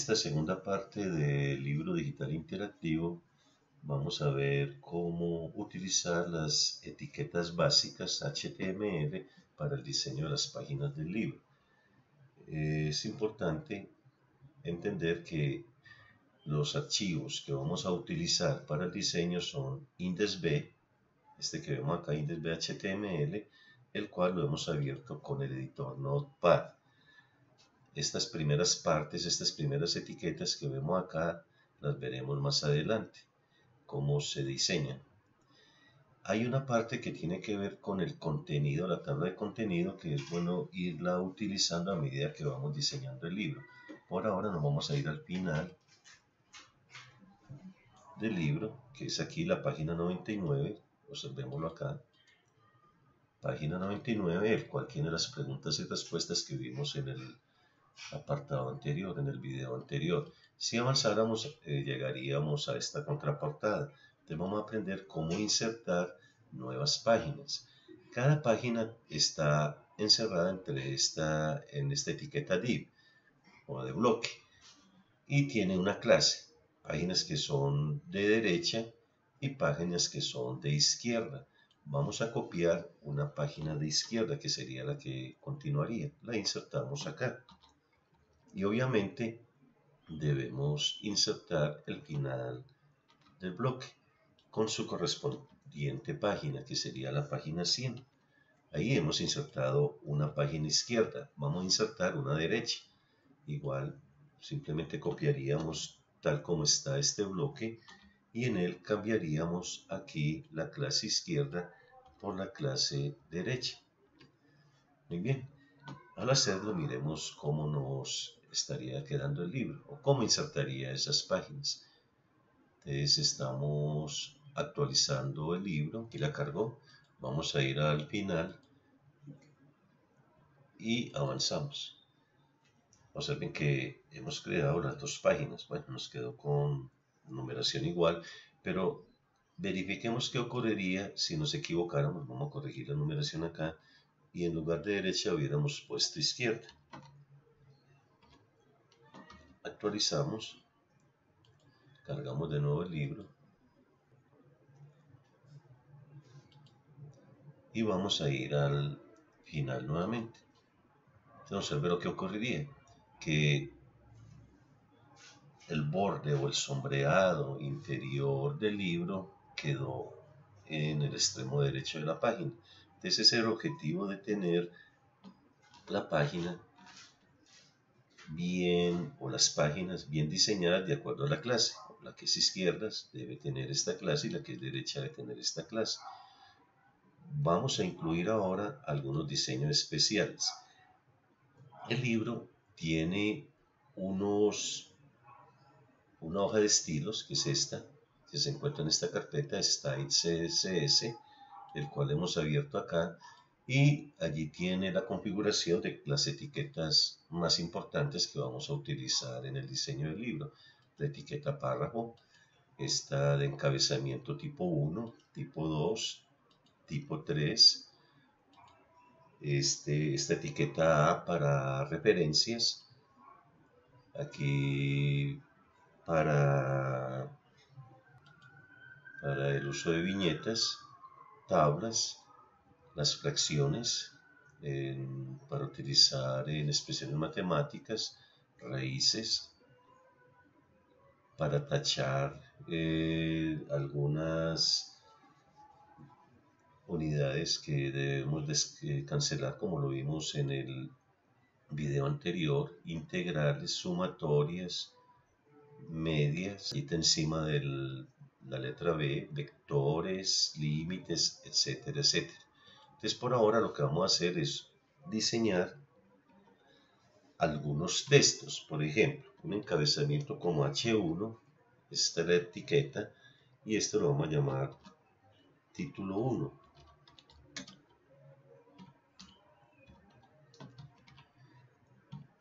esta segunda parte del libro digital interactivo vamos a ver cómo utilizar las etiquetas básicas HTML para el diseño de las páginas del libro. Es importante entender que los archivos que vamos a utilizar para el diseño son indexb, este que vemos acá, indexb HTML, el cual lo hemos abierto con el editor Notepad. Estas primeras partes, estas primeras etiquetas que vemos acá, las veremos más adelante, cómo se diseñan. Hay una parte que tiene que ver con el contenido, la tabla de contenido, que es bueno irla utilizando a medida que vamos diseñando el libro. Por ahora nos vamos a ir al final del libro, que es aquí la página 99, observémoslo acá. Página 99, el cual tiene las preguntas y respuestas que vimos en el apartado anterior, en el video anterior. Si avanzáramos, eh, llegaríamos a esta contraportada. Entonces vamos a aprender cómo insertar nuevas páginas. Cada página está encerrada entre esta, en esta etiqueta div o de bloque y tiene una clase. Páginas que son de derecha y páginas que son de izquierda. Vamos a copiar una página de izquierda que sería la que continuaría. La insertamos acá y obviamente debemos insertar el final del bloque con su correspondiente página que sería la página 100 ahí hemos insertado una página izquierda. Vamos a insertar una derecha. Igual simplemente copiaríamos tal como está este bloque y en él cambiaríamos aquí la clase izquierda por la clase derecha. Muy bien al hacerlo miremos cómo nos estaría quedando el libro o cómo insertaría esas páginas. Entonces estamos actualizando el libro y la cargó. Vamos a ir al final y avanzamos. Observen que hemos creado las dos páginas. Bueno, nos quedó con numeración igual, pero verifiquemos qué ocurriría si nos equivocáramos. Vamos a corregir la numeración acá y en lugar de derecha hubiéramos puesto izquierda actualizamos, cargamos de nuevo el libro y vamos a ir al final nuevamente. Entonces, ver lo que ocurriría, que el borde o el sombreado interior del libro quedó en el extremo derecho de la página. Entonces, ese es el objetivo de tener la página bien o las páginas bien diseñadas de acuerdo a la clase. La que es izquierda debe tener esta clase y la que es derecha debe tener esta clase. Vamos a incluir ahora algunos diseños especiales. El libro tiene unos, una hoja de estilos, que es esta, que se encuentra en esta carpeta, Style CSS, el cual hemos abierto acá y allí tiene la configuración de las etiquetas más importantes que vamos a utilizar en el diseño del libro. La etiqueta párrafo, esta de encabezamiento tipo 1, tipo 2, tipo 3, este, esta etiqueta A para referencias, aquí para, para el uso de viñetas, tablas, las fracciones para utilizar en expresiones matemáticas, raíces, para tachar eh, algunas unidades que debemos cancelar como lo vimos en el video anterior, integrales, sumatorias, medias, y encima de la letra B, vectores, límites, etcétera, etcétera. Entonces por ahora lo que vamos a hacer es diseñar algunos textos. Por ejemplo, un encabezamiento como H1, esta es la etiqueta, y esto lo vamos a llamar título 1.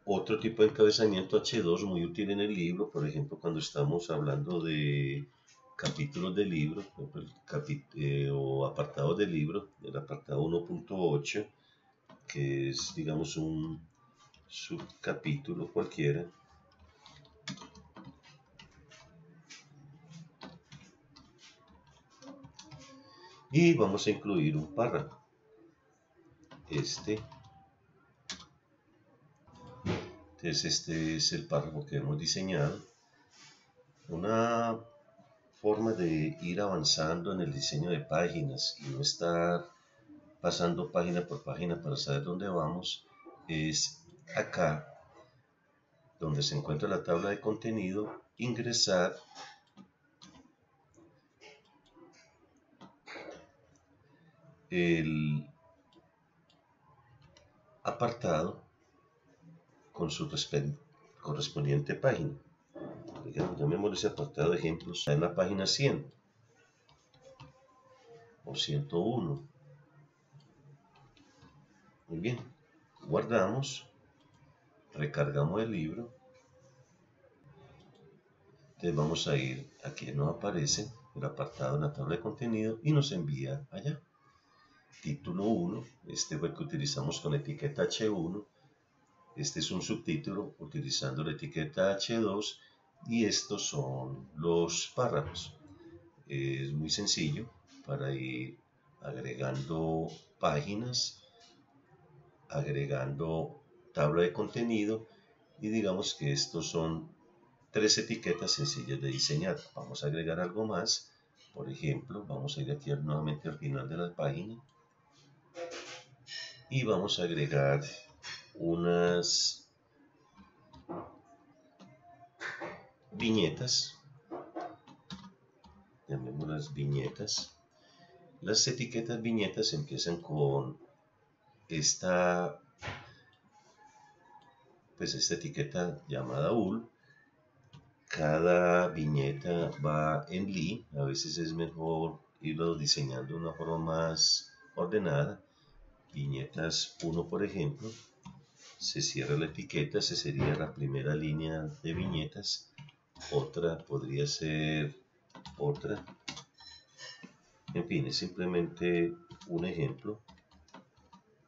Otro tipo de encabezamiento H2 muy útil en el libro, por ejemplo, cuando estamos hablando de capítulos de libros, eh, o apartados de libros, el apartado 1.8, que es, digamos, un subcapítulo cualquiera. Y vamos a incluir un párrafo. Este. Entonces este es el párrafo que hemos diseñado. Una forma de ir avanzando en el diseño de páginas y no estar pasando página por página para saber dónde vamos es acá donde se encuentra la tabla de contenido ingresar el apartado con su correspondiente página. Llamémosle ese apartado de ejemplos en la página 100 o 101. Muy bien, guardamos, recargamos el libro. Entonces vamos a ir, aquí no aparece el apartado en la tabla de contenido y nos envía allá título 1, este fue el que utilizamos con etiqueta H1, este es un subtítulo utilizando la etiqueta H2 y estos son los párrafos. Es muy sencillo para ir agregando páginas, agregando tabla de contenido y digamos que estos son tres etiquetas sencillas de diseñar. Vamos a agregar algo más. Por ejemplo, vamos a ir aquí nuevamente al final de la página y vamos a agregar unas viñetas. Llamémoslas viñetas. Las etiquetas viñetas empiezan con esta pues esta etiqueta llamada UL. Cada viñeta va en li. A veces es mejor irlo diseñando de una forma más ordenada. Viñetas 1 por ejemplo, se cierra la etiqueta, esa sería la primera línea de viñetas, otra podría ser otra, en fin, es simplemente un ejemplo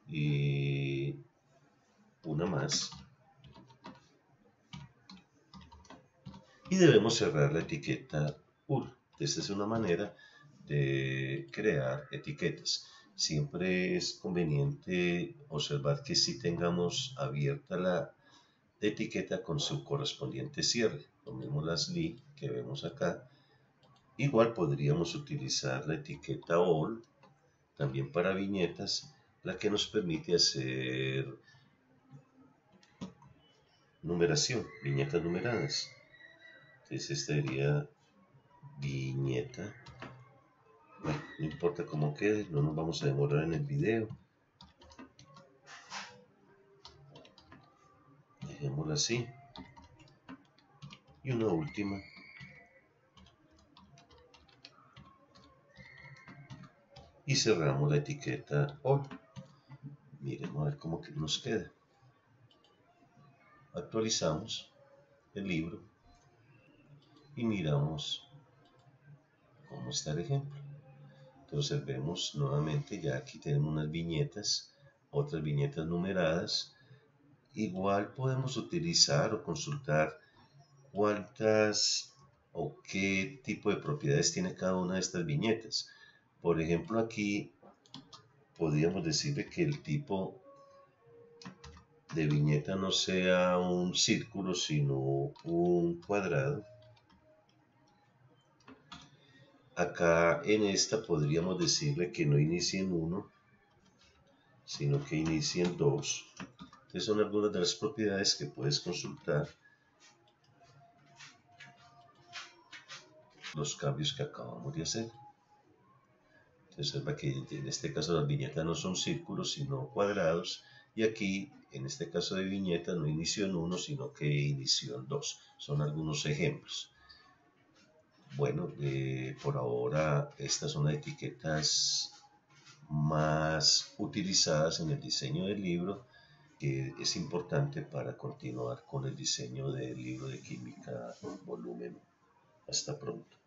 y una más. Y debemos cerrar la etiqueta UL. Esta es una manera de crear etiquetas siempre es conveniente observar que si tengamos abierta la etiqueta con su correspondiente cierre. Mismo las li que vemos acá. Igual podríamos utilizar la etiqueta all también para viñetas, la que nos permite hacer numeración, viñetas numeradas. Entonces esta sería viñeta no importa cómo quede, no nos vamos a demorar en el video. Dejémoslo así. Y una última. Y cerramos la etiqueta All. Miremos a ver cómo nos queda. Actualizamos el libro y miramos cómo está el ejemplo. Entonces vemos nuevamente, ya aquí tenemos unas viñetas, otras viñetas numeradas. Igual podemos utilizar o consultar cuántas o qué tipo de propiedades tiene cada una de estas viñetas. Por ejemplo, aquí podríamos decirle que el tipo de viñeta no sea un círculo, sino un cuadrado. Acá en esta podríamos decirle que no inicie en 1, sino que inicie en 2. Estas son algunas de las propiedades que puedes consultar. Los cambios que acabamos de hacer. Entonces, observa que en este caso las viñetas no son círculos, sino cuadrados. Y aquí, en este caso de viñeta, no inició en 1, sino que inició en 2. Son algunos ejemplos. Bueno, eh, por ahora estas son las etiquetas más utilizadas en el diseño del libro, que es importante para continuar con el diseño del libro de química volumen. Hasta pronto.